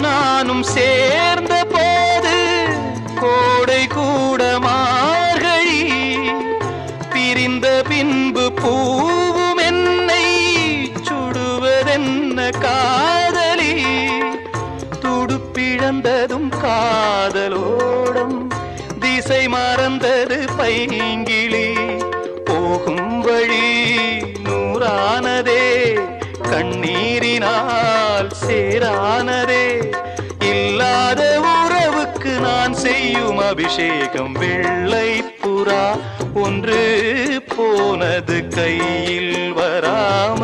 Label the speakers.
Speaker 1: நானும் சேர்ந்த போது கோடை கூட மார்கழி பிரிந்த பின்பு பூவும் என்னை சுடுவதென்ன காதலி. துடுப்பிழந்ததும் காதலோடம் திசை மறந்தது பைங்கிளி போகும் வழி நூறானதே கண்ணீர் நான் சேரானதே. இல்லாத உறவுக்கு நான் செய்யும் அபிஷேகம் வெள்ளை புறா ஒன்று போனது கையில் வராமலே